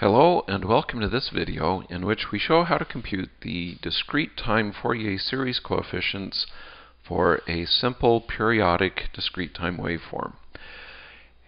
Hello and welcome to this video in which we show how to compute the discrete time Fourier series coefficients for a simple periodic discrete time waveform.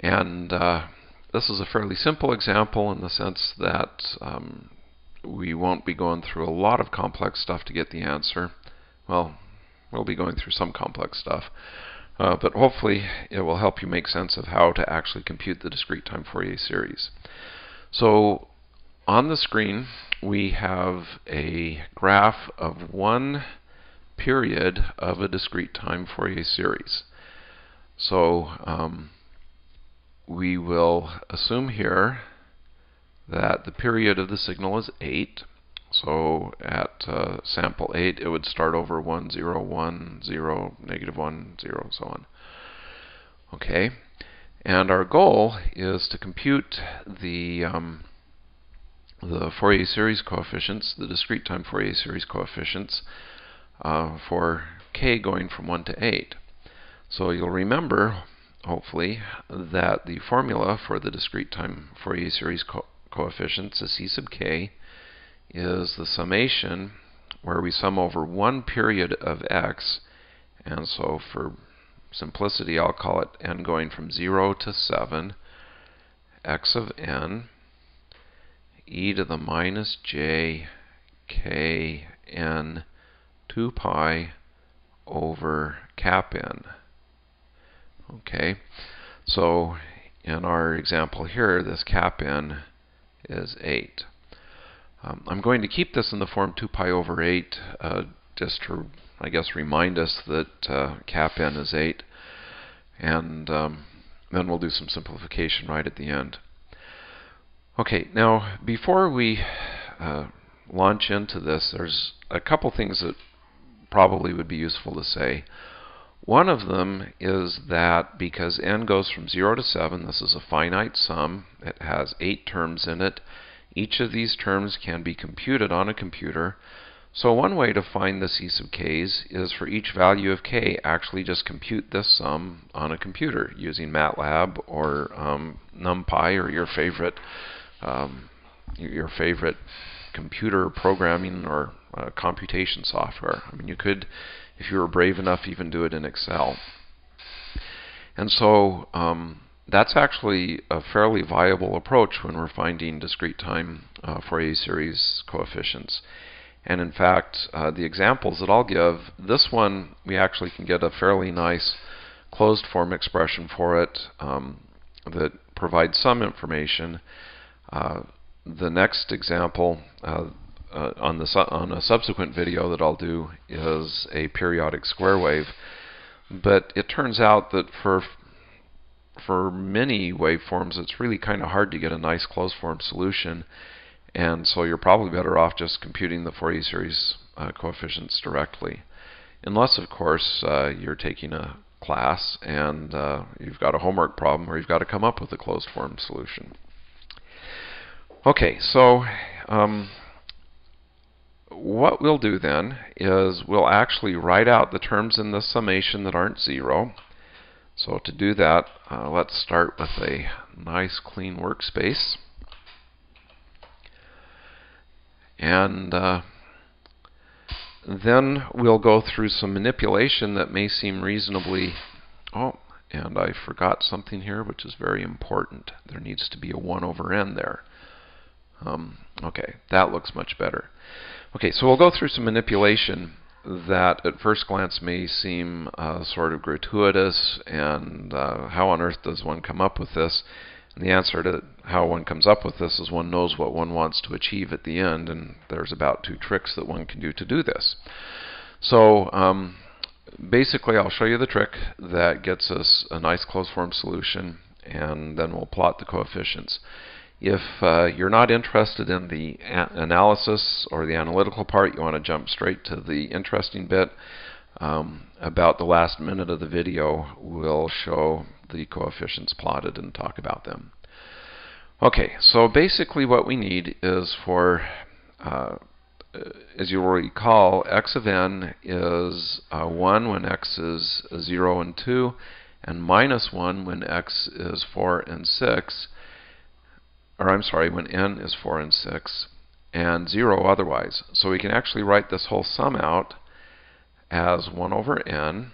And uh, this is a fairly simple example in the sense that um, we won't be going through a lot of complex stuff to get the answer. Well, we'll be going through some complex stuff. Uh, but hopefully it will help you make sense of how to actually compute the discrete time Fourier series. So on the screen, we have a graph of one period of a discrete time Fourier series. So um, we will assume here that the period of the signal is 8. So at uh, sample 8, it would start over 1, 0, 1, 0, negative 1, 0, so on. Okay. And our goal is to compute the um, the Fourier series coefficients, the discrete time Fourier series coefficients uh, for k going from 1 to 8. So you'll remember, hopefully, that the formula for the discrete time Fourier series co coefficients, the c sub k, is the summation where we sum over one period of x, and so for simplicity, I'll call it n going from 0 to 7, x of n, e to the minus j k n 2 pi over cap n. Okay, so in our example here, this cap n is 8. Um, I'm going to keep this in the form 2 pi over 8 uh, just to I guess, remind us that uh, cap n is 8. And um, then we'll do some simplification right at the end. Okay, now before we uh, launch into this, there's a couple things that probably would be useful to say. One of them is that because n goes from 0 to 7, this is a finite sum. It has 8 terms in it. Each of these terms can be computed on a computer. So one way to find the c sub k's is for each value of k, actually just compute this sum on a computer using MATLAB or um, NumPy or your favorite um, your favorite computer programming or uh, computation software. I mean, you could, if you were brave enough, even do it in Excel. And so um, that's actually a fairly viable approach when we're finding discrete time uh, Fourier series coefficients. And in fact, uh, the examples that I'll give, this one we actually can get a fairly nice closed form expression for it um, that provides some information. Uh, the next example uh, uh on, the on a subsequent video that I'll do is a periodic square wave. But it turns out that for for many waveforms, it's really kind of hard to get a nice closed form solution. And so you're probably better off just computing the Fourier series uh, coefficients directly. Unless, of course, uh, you're taking a class and uh, you've got a homework problem where you've got to come up with a closed form solution. Okay, so um, what we'll do then is we'll actually write out the terms in the summation that aren't zero. So to do that, uh, let's start with a nice clean workspace. And uh, then we'll go through some manipulation that may seem reasonably. Oh, and I forgot something here, which is very important. There needs to be a 1 over n there. Um, okay, that looks much better. Okay, so we'll go through some manipulation that at first glance may seem uh, sort of gratuitous, and uh, how on earth does one come up with this? And the answer to how one comes up with this is one knows what one wants to achieve at the end, and there's about two tricks that one can do to do this. So um, basically, I'll show you the trick that gets us a nice closed form solution, and then we'll plot the coefficients. If uh, you're not interested in the analysis or the analytical part, you want to jump straight to the interesting bit. Um, about the last minute of the video, we'll show the coefficients plotted and talk about them. Okay, so basically what we need is for, uh, as you will recall, x of n is uh, 1 when x is 0 and 2, and minus 1 when x is 4 and 6. or I'm sorry, when n is 4 and 6, and 0 otherwise. So we can actually write this whole sum out as 1 over n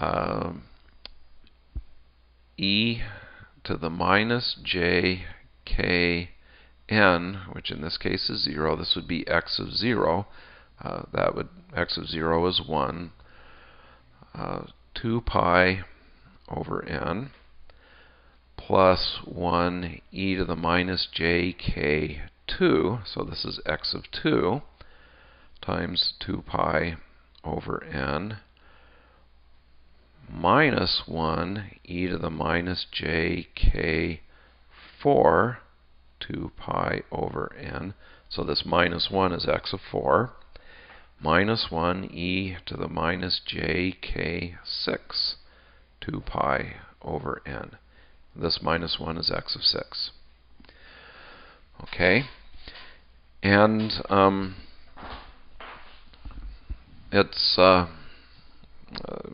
uh, e to the minus j k n, which in this case is 0. This would be x of 0. Uh, that would x of 0 is 1. Uh, 2 pi over n plus 1 e to the minus j k 2. So this is x of 2 times 2 pi over n minus 1 e to the minus j k 4 2 pi over n. So this minus 1 is x of 4 minus 1 e to the minus j k 6 2 pi over n. This minus 1 is x of 6. Okay? And um, it's, uh, uh,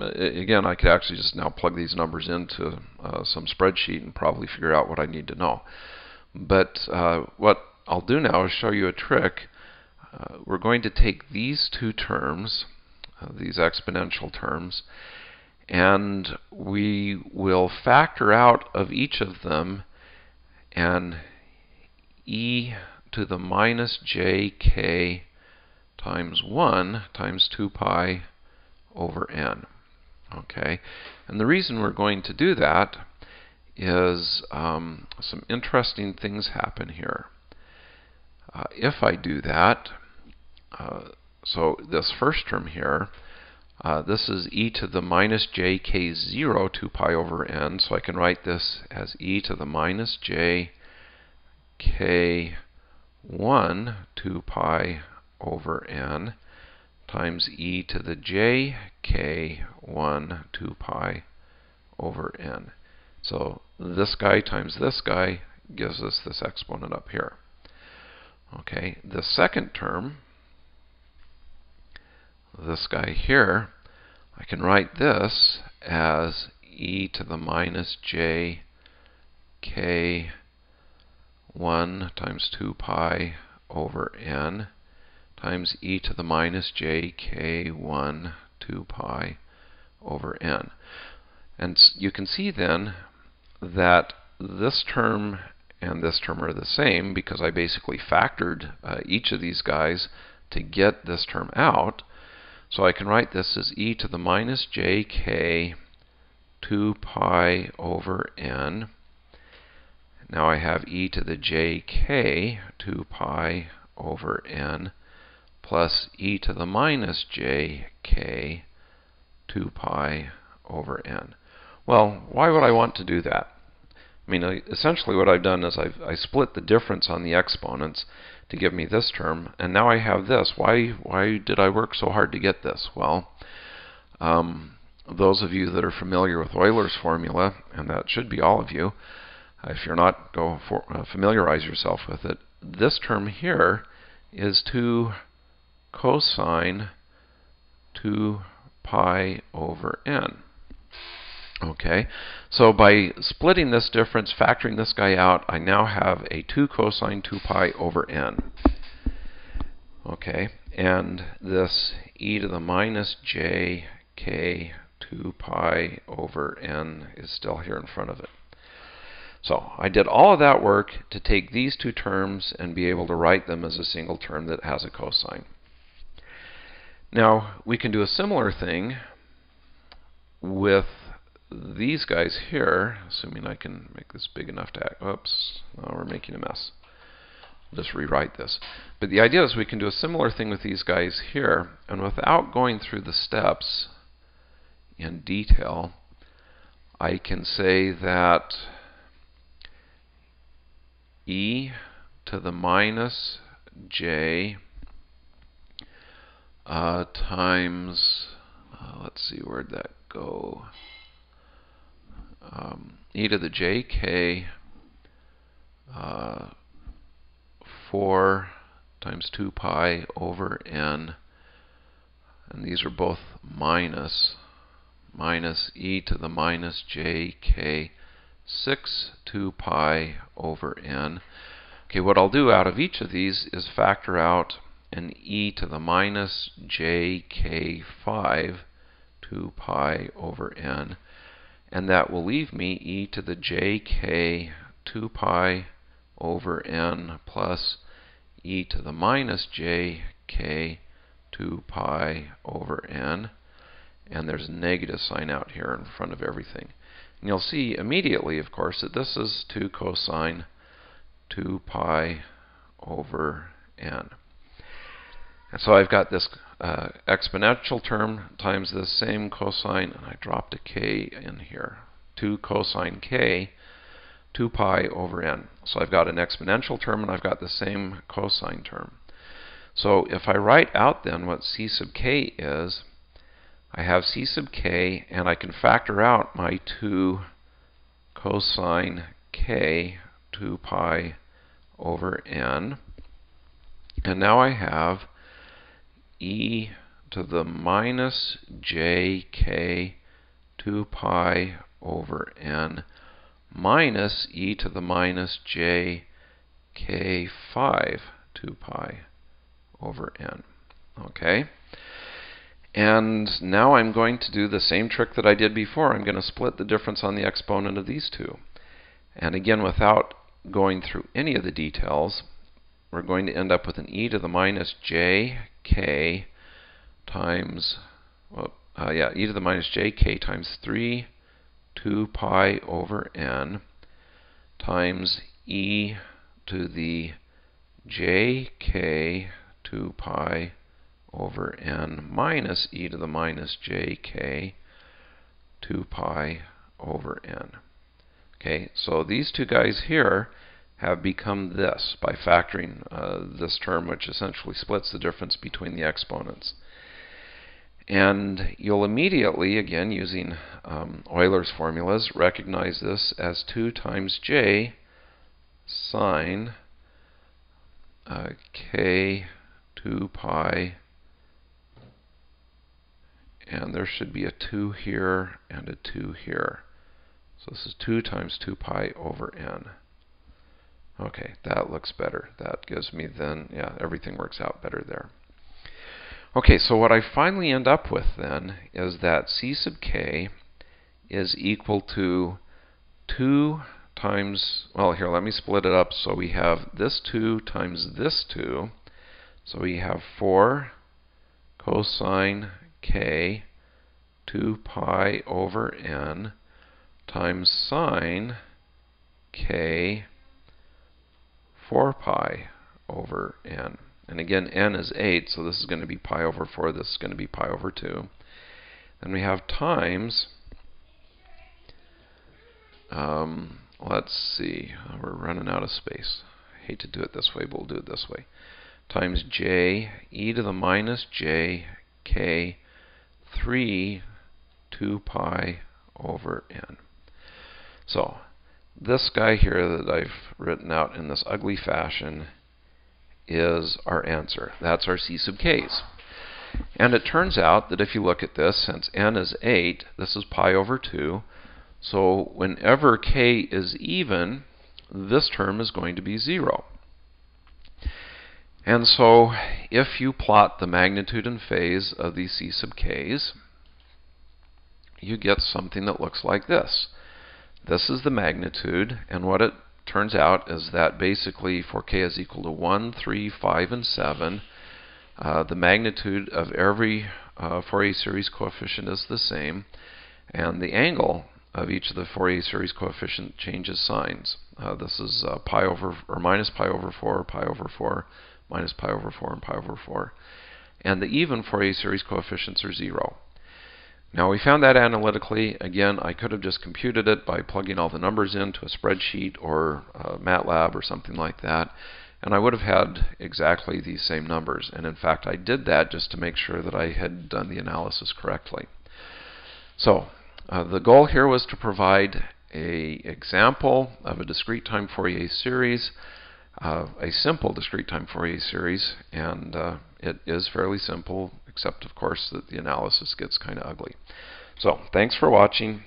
again, I could actually just now plug these numbers into uh, some spreadsheet and probably figure out what I need to know. But uh, what I'll do now is show you a trick. Uh, we're going to take these two terms, uh, these exponential terms, and we will factor out of each of them an e to the minus jk times 1 times 2 pi over n. Okay, and the reason we're going to do that is um, some interesting things happen here. Uh, if I do that, uh, so this first term here, uh, this is e to the minus j k 0 2 pi over n, so I can write this as e to the minus j k 1 2 pi over n times e to the j k 1 2 pi over n. So this guy times this guy gives us this exponent up here. Okay, the second term this guy here, I can write this as e to the minus j k 1 times 2 pi over n times e to the minus j k 1 2 pi over n. And you can see then that this term and this term are the same because I basically factored uh, each of these guys to get this term out. So I can write this as e to the minus jk 2 pi over n. Now I have e to the jk 2 pi over n plus e to the minus jk 2 pi over n. Well, why would I want to do that? I mean, essentially what I've done is I've I split the difference on the exponents to give me this term, and now I have this. Why, why did I work so hard to get this? Well, um, those of you that are familiar with Euler's formula, and that should be all of you, if you're not, go for, uh, familiarize yourself with it. This term here is 2 cosine 2 pi over n. Okay, so by splitting this difference, factoring this guy out, I now have a 2 cosine 2 pi over n. Okay, and this e to the minus j k 2 pi over n is still here in front of it. So I did all of that work to take these two terms and be able to write them as a single term that has a cosine. Now we can do a similar thing with these guys here, assuming I can make this big enough to act, oops, oh, we're making a mess. Just rewrite this. But the idea is we can do a similar thing with these guys here, and without going through the steps in detail, I can say that e to the minus j uh, times, uh, let's see, where'd that go? um, e to the jk uh, 4 times 2 pi over n, and these are both minus, minus e to the minus jk 6 2 pi over n. Okay, what I'll do out of each of these is factor out an e to the minus jk5 2 pi over n. And that will leave me e to the jk 2 pi over n plus e to the minus jk 2 pi over n. And there's a negative sign out here in front of everything. And you'll see immediately, of course, that this is 2 cosine 2 pi over n. And so I've got this uh, exponential term times the same cosine, and I dropped a k in here. 2 cosine k, 2 pi over n. So I've got an exponential term and I've got the same cosine term. So if I write out then what c sub k is, I have c sub k, and I can factor out my 2 cosine k, 2 pi over n. And now I have e to the minus jk 2 pi over n minus e to the minus j k 5 2 pi over n. Okay? And now I'm going to do the same trick that I did before. I'm going to split the difference on the exponent of these two. And again, without going through any of the details, we're going to end up with an e to the minus j k times, well, uh, yeah, e to the minus jk times 3 2 pi over n times e to the jk 2 pi over n minus e to the minus jk 2 pi over n. Okay, so these two guys here have become this by factoring uh, this term, which essentially splits the difference between the exponents. And you'll immediately, again using um, Euler's formulas, recognize this as 2 times j sine uh, k 2 pi, and there should be a 2 here and a 2 here. So this is 2 times 2 pi over n. Okay, that looks better. That gives me then, yeah, everything works out better there. Okay, so what I finally end up with then is that c sub k is equal to 2 times, well, here, let me split it up. So we have this 2 times this 2. So we have 4 cosine k 2 pi over n times sine k 4 pi over n. And again, n is 8, so this is going to be pi over 4. This is going to be pi over 2. Then we have times, um, let's see, we're running out of space. I hate to do it this way, but we'll do it this way. Times j e to the minus j k 3 2 pi over n. So this guy here that I've written out in this ugly fashion is our answer. That's our C sub k's. And it turns out that if you look at this, since n is 8, this is pi over 2. So whenever k is even, this term is going to be 0. And so if you plot the magnitude and phase of these C sub k's, you get something that looks like this. This is the magnitude, and what it turns out is that basically for k is equal to 1, 3, 5, and 7, uh, the magnitude of every uh, Fourier series coefficient is the same, and the angle of each of the Fourier series coefficient changes signs. Uh, this is uh, pi over or minus pi over 4, pi over 4, minus pi over 4, and pi over 4. And the even Fourier series coefficients are 0. Now we found that analytically. Again, I could have just computed it by plugging all the numbers into a spreadsheet or uh, MATLAB or something like that. And I would have had exactly these same numbers. And in fact, I did that just to make sure that I had done the analysis correctly. So uh, the goal here was to provide a example of a discrete time Fourier series, uh, a simple discrete time Fourier series, and uh, it is fairly simple except of course that the analysis gets kind of ugly. So thanks for watching.